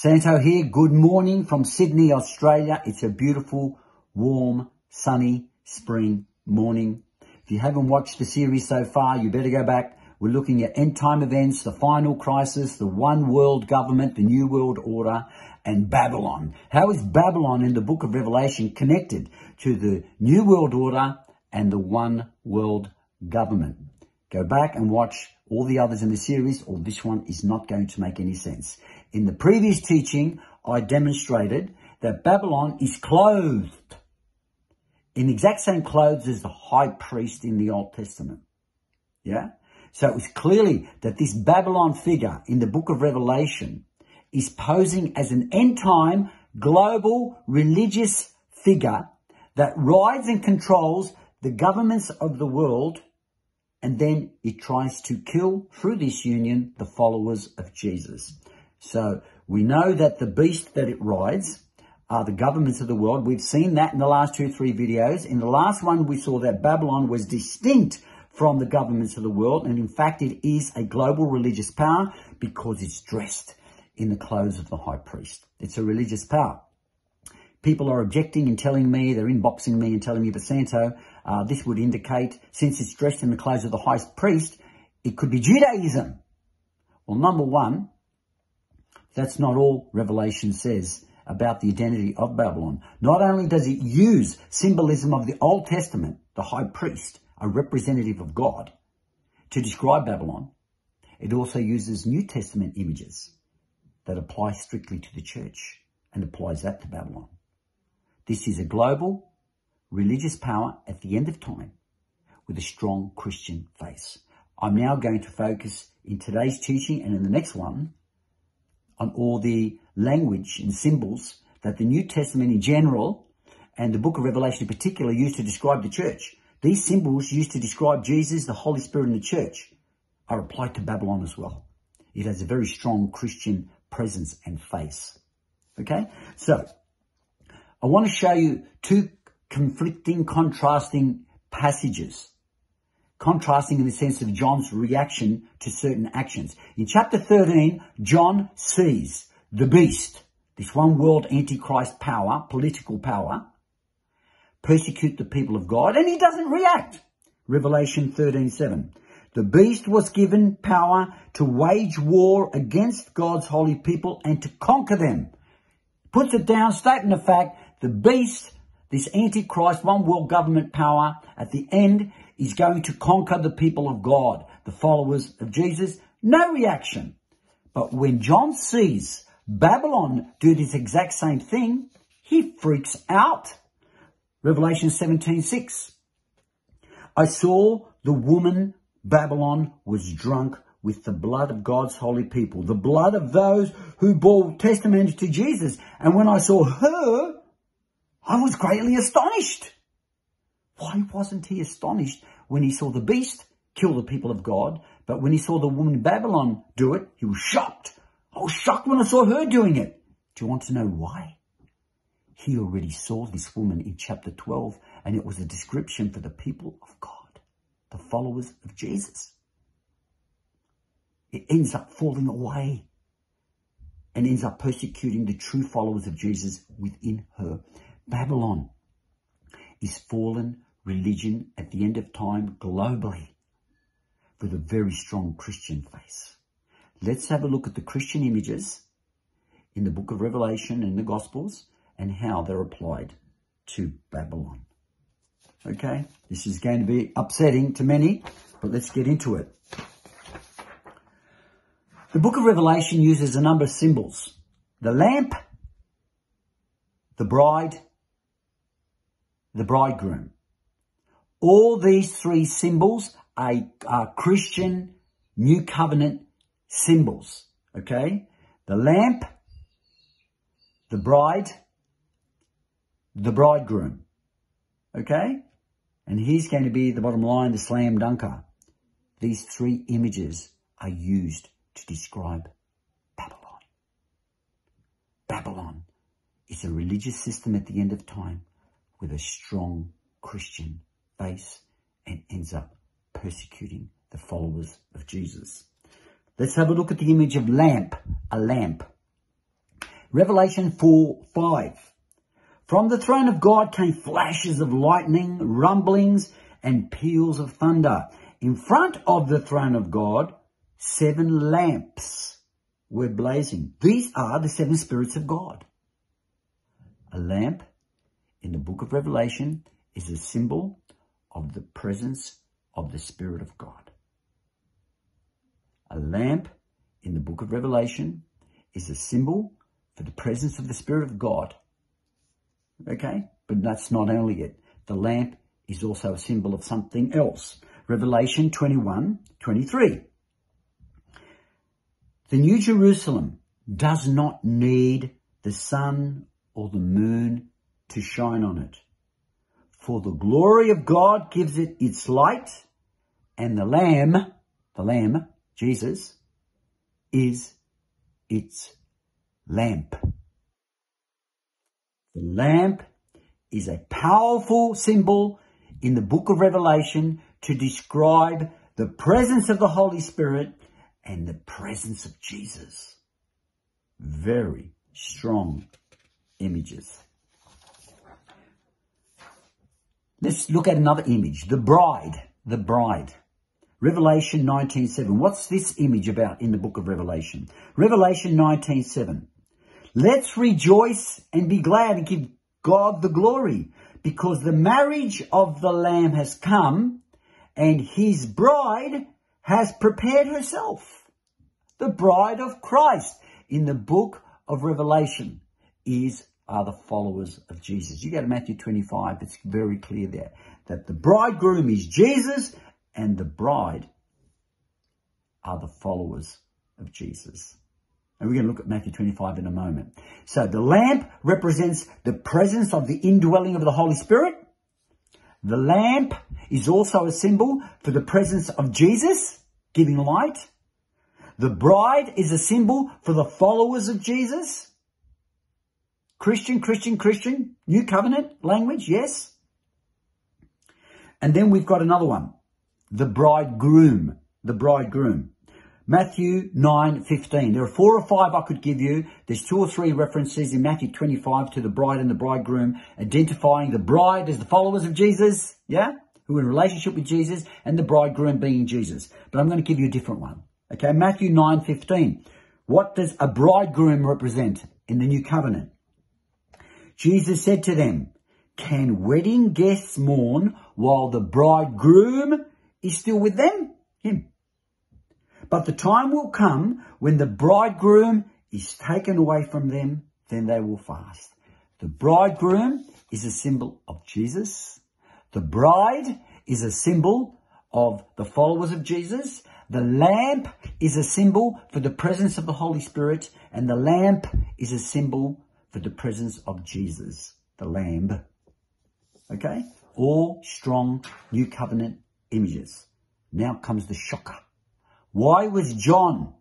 Santo here. Good morning from Sydney, Australia. It's a beautiful, warm, sunny spring morning. If you haven't watched the series so far, you better go back. We're looking at end time events, the final crisis, the one world government, the new world order, and Babylon. How is Babylon in the book of Revelation connected to the new world order and the one world government? Go back and watch all the others in the series, or this one is not going to make any sense. In the previous teaching, I demonstrated that Babylon is clothed in the exact same clothes as the high priest in the Old Testament. Yeah? So it was clearly that this Babylon figure in the book of Revelation is posing as an end time global religious figure that rides and controls the governments of the world and then it tries to kill through this union the followers of Jesus. So we know that the beast that it rides are the governments of the world. We've seen that in the last two, three videos. In the last one, we saw that Babylon was distinct from the governments of the world. And in fact, it is a global religious power because it's dressed in the clothes of the high priest. It's a religious power. People are objecting and telling me, they're inboxing me and telling me, but Santo, uh, this would indicate, since it's dressed in the clothes of the high priest, it could be Judaism. Well, number one, that's not all Revelation says about the identity of Babylon. Not only does it use symbolism of the Old Testament, the high priest, a representative of God, to describe Babylon, it also uses New Testament images that apply strictly to the church and applies that to Babylon. This is a global religious power at the end of time with a strong Christian face. I'm now going to focus in today's teaching and in the next one on all the language and symbols that the New Testament in general and the book of Revelation in particular used to describe the church. These symbols used to describe Jesus, the Holy Spirit, and the church are applied to Babylon as well. It has a very strong Christian presence and face. Okay? So, I want to show you two conflicting, contrasting passages contrasting in the sense of John's reaction to certain actions. In chapter 13, John sees the beast, this one world antichrist power, political power, persecute the people of God, and he doesn't react. Revelation 13:7. The beast was given power to wage war against God's holy people and to conquer them. Puts it down, stating the fact, the beast, this antichrist, one world government power, at the end is going to conquer the people of God, the followers of Jesus. No reaction. But when John sees Babylon do this exact same thing, he freaks out. Revelation 17:6. I saw the woman Babylon was drunk with the blood of God's holy people, the blood of those who bore testimony to Jesus. And when I saw her, I was greatly astonished. Why wasn't he astonished when he saw the beast kill the people of God? But when he saw the woman Babylon do it, he was shocked. I was shocked when I saw her doing it. Do you want to know why? He already saw this woman in chapter 12, and it was a description for the people of God, the followers of Jesus. It ends up falling away and ends up persecuting the true followers of Jesus within her. Babylon is fallen religion at the end of time globally with a very strong Christian face. Let's have a look at the Christian images in the book of Revelation and the Gospels and how they're applied to Babylon. Okay, this is going to be upsetting to many, but let's get into it. The book of Revelation uses a number of symbols. The lamp, the bride, the bridegroom. All these three symbols are, are Christian New Covenant symbols. Okay? The lamp, the bride, the bridegroom. Okay? And he's going to be the bottom line, the slam dunker. These three images are used to describe Babylon. Babylon is a religious system at the end of time with a strong Christian base and ends up persecuting the followers of Jesus. Let's have a look at the image of lamp, a lamp. Revelation 4, 5. From the throne of God came flashes of lightning, rumblings, and peals of thunder. In front of the throne of God, seven lamps were blazing. These are the seven spirits of God. A lamp in the book of Revelation is a symbol of the presence of the Spirit of God. A lamp in the book of Revelation is a symbol for the presence of the Spirit of God. Okay? But that's not only it. The lamp is also a symbol of something else. Revelation 21, 23. The New Jerusalem does not need the sun or the moon to shine on it. For the glory of God gives it its light, and the Lamb, the Lamb, Jesus, is its lamp. The lamp is a powerful symbol in the book of Revelation to describe the presence of the Holy Spirit and the presence of Jesus. Very strong images. Let's look at another image. The bride. The bride. Revelation 19.7. What's this image about in the book of Revelation? Revelation 19.7. Let's rejoice and be glad and give God the glory because the marriage of the Lamb has come and his bride has prepared herself. The bride of Christ in the book of Revelation is are the followers of Jesus. You go to Matthew 25, it's very clear there that the bridegroom is Jesus and the bride are the followers of Jesus. And we're going to look at Matthew 25 in a moment. So the lamp represents the presence of the indwelling of the Holy Spirit. The lamp is also a symbol for the presence of Jesus giving light. The bride is a symbol for the followers of Jesus. Christian, Christian, Christian, new covenant language, yes. And then we've got another one, the bridegroom, the bridegroom. Matthew 9, 15. There are four or five I could give you. There's two or three references in Matthew 25 to the bride and the bridegroom, identifying the bride as the followers of Jesus, yeah, who are in relationship with Jesus, and the bridegroom being Jesus. But I'm going to give you a different one. Okay, Matthew 9, 15. What does a bridegroom represent in the new covenant? Jesus said to them, Can wedding guests mourn while the bridegroom is still with them? Him. But the time will come when the bridegroom is taken away from them, then they will fast. The bridegroom is a symbol of Jesus. The bride is a symbol of the followers of Jesus. The lamp is a symbol for the presence of the Holy Spirit, and the lamp is a symbol for the presence of Jesus, the Lamb. Okay? All strong New Covenant images. Now comes the shocker. Why was John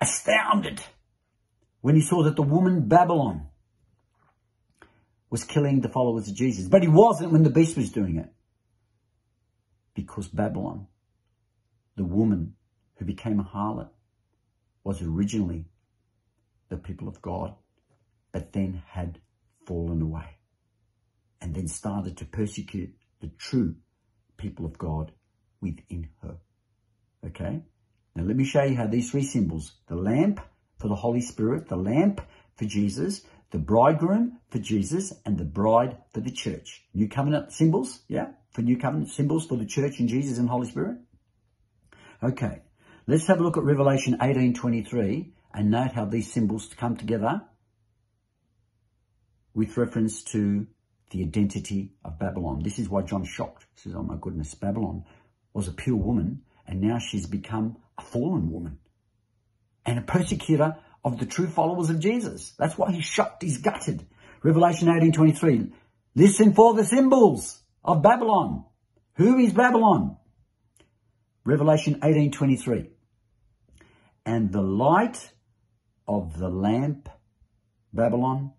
astounded when he saw that the woman Babylon was killing the followers of Jesus? But he wasn't when the beast was doing it. Because Babylon, the woman who became a harlot, was originally the people of God, but then had fallen away and then started to persecute the true people of God within her. Okay? Now let me show you how these three symbols, the lamp for the Holy Spirit, the lamp for Jesus, the bridegroom for Jesus, and the bride for the church. New covenant symbols, yeah? For new covenant symbols for the church and Jesus and Holy Spirit. Okay, let's have a look at Revelation 18.23 and note how these symbols come together with reference to the identity of Babylon. This is why John's shocked. He says, oh my goodness, Babylon was a pure woman and now she's become a fallen woman and a persecutor of the true followers of Jesus. That's why he's shocked, he's gutted. Revelation 18.23, listen for the symbols of Babylon. Who is Babylon? Revelation 18.23, and the light of the lamp, Babylon,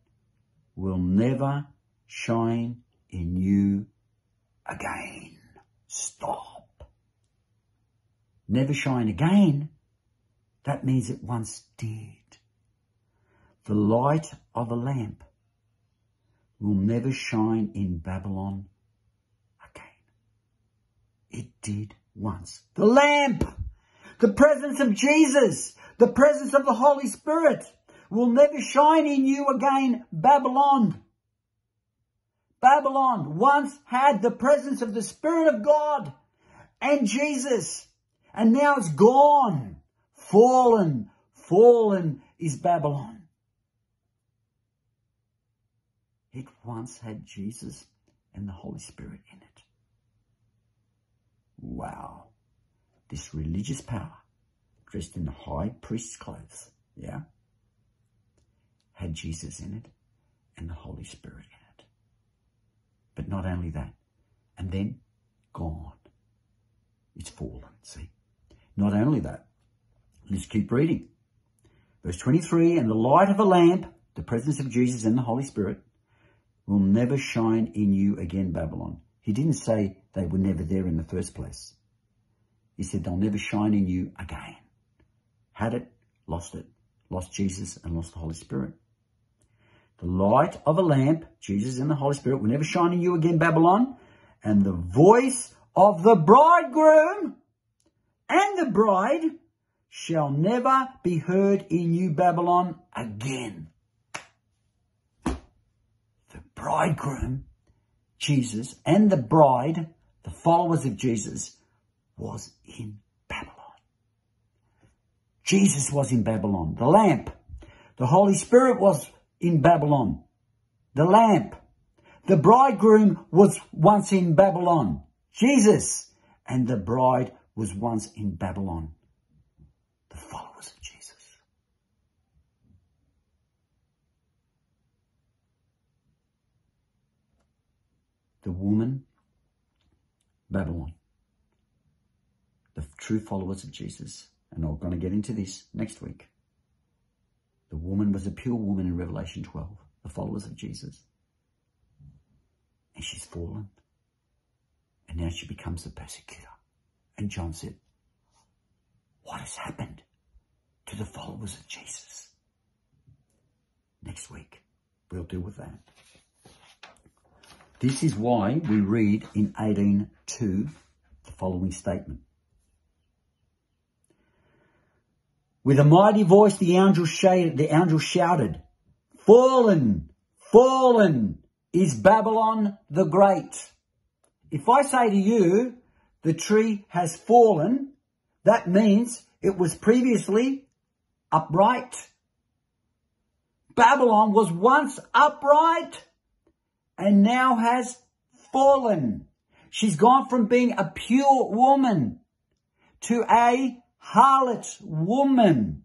will never shine in you again. Stop. Never shine again. That means it once did. The light of a lamp will never shine in Babylon again. It did once. The lamp, the presence of Jesus, the presence of the Holy Spirit will never shine in you again, Babylon. Babylon once had the presence of the Spirit of God and Jesus, and now it's gone. Fallen, fallen is Babylon. It once had Jesus and the Holy Spirit in it. Wow. This religious power, dressed in high priest's clothes, yeah, had Jesus in it and the Holy Spirit in it. But not only that, and then gone. It's fallen, see. Not only that, let's keep reading. Verse 23, and the light of a lamp, the presence of Jesus and the Holy Spirit, will never shine in you again, Babylon. He didn't say they were never there in the first place. He said they'll never shine in you again. Had it, lost it. Lost Jesus and lost the Holy Spirit. The light of a lamp, Jesus and the Holy Spirit, will never shine in you again, Babylon. And the voice of the bridegroom and the bride shall never be heard in you, Babylon, again. The bridegroom, Jesus, and the bride, the followers of Jesus, was in. Jesus was in Babylon. The lamp. The Holy Spirit was in Babylon. The lamp. The bridegroom was once in Babylon. Jesus. And the bride was once in Babylon. The followers of Jesus. The woman, Babylon. The true followers of Jesus. And I'm going to get into this next week. The woman was a pure woman in Revelation 12, the followers of Jesus. And she's fallen. And now she becomes the persecutor. And John said, what has happened to the followers of Jesus? Next week, we'll deal with that. This is why we read in 18.2 the following statement. With a mighty voice, the angel, shouted, the angel shouted, Fallen, fallen is Babylon the Great. If I say to you, the tree has fallen, that means it was previously upright. Babylon was once upright and now has fallen. She's gone from being a pure woman to a harlot woman.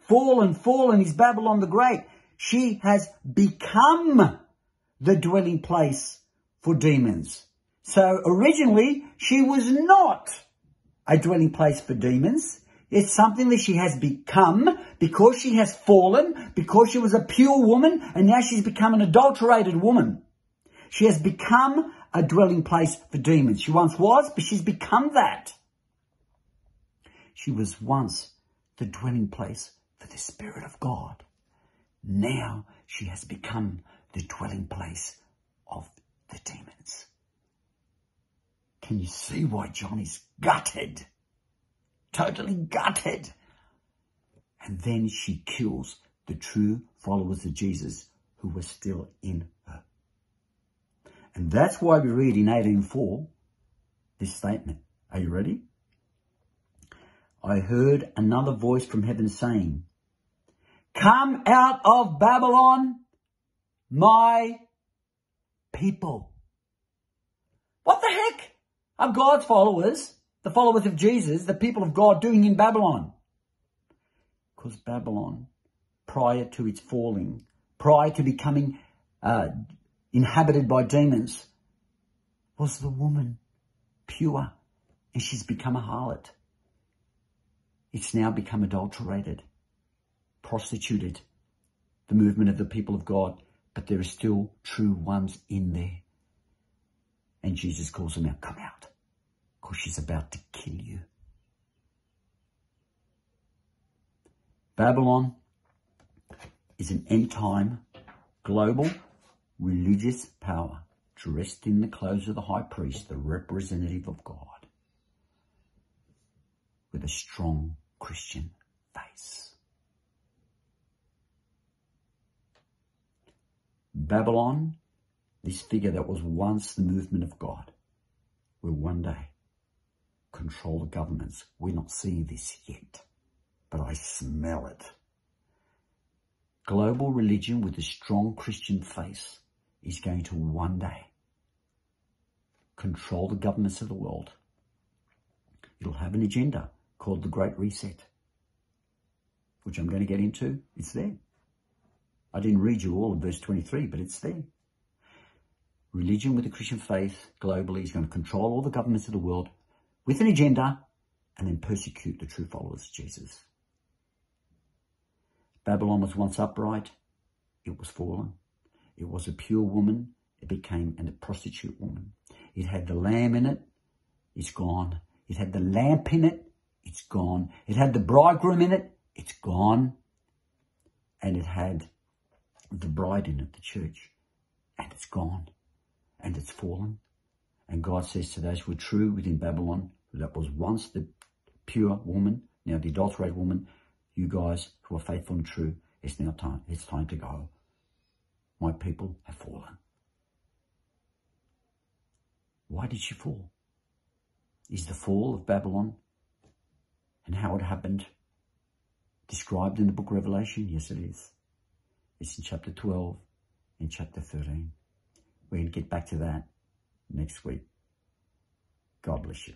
Fallen, fallen is Babylon the Great. She has become the dwelling place for demons. So originally, she was not a dwelling place for demons. It's something that she has become because she has fallen, because she was a pure woman, and now she's become an adulterated woman. She has become a dwelling place for demons. She once was, but she's become that. She was once the dwelling place for the Spirit of God. Now she has become the dwelling place of the demons. Can you see why John is gutted? Totally gutted. And then she kills the true followers of Jesus who were still in her. And that's why we read in 18.4 this statement. Are you ready? I heard another voice from heaven saying, Come out of Babylon, my people. What the heck are God's followers, the followers of Jesus, the people of God doing in Babylon? Because Babylon, prior to its falling, prior to becoming uh, inhabited by demons, was the woman pure and she's become a harlot. It's now become adulterated, prostituted, the movement of the people of God, but there are still true ones in there. And Jesus calls them out, come out, because she's about to kill you. Babylon is an end time global religious power dressed in the clothes of the high priest, the representative of God, with a strong Christian face. Babylon, this figure that was once the movement of God, will one day control the governments. We're not seeing this yet, but I smell it. Global religion with a strong Christian face is going to one day control the governments of the world. It'll have an agenda called the Great Reset, which I'm going to get into. It's there. I didn't read you all of verse 23, but it's there. Religion with the Christian faith globally is going to control all the governments of the world with an agenda and then persecute the true followers of Jesus. Babylon was once upright. It was fallen. It was a pure woman. It became a prostitute woman. It had the lamb in it. It's gone. It had the lamp in it. It's gone. It had the bridegroom in it. It's gone. And it had the bride in it, the church. And it's gone. And it's fallen. And God says to those who were true within Babylon, that was once the pure woman, now the adulterated woman, you guys who are faithful and true, it's now time. It's time to go. My people have fallen. Why did she fall? Is the fall of Babylon and how it happened described in the book of Revelation? Yes, it is. It's in chapter 12 and chapter 13. We're going to get back to that next week. God bless you.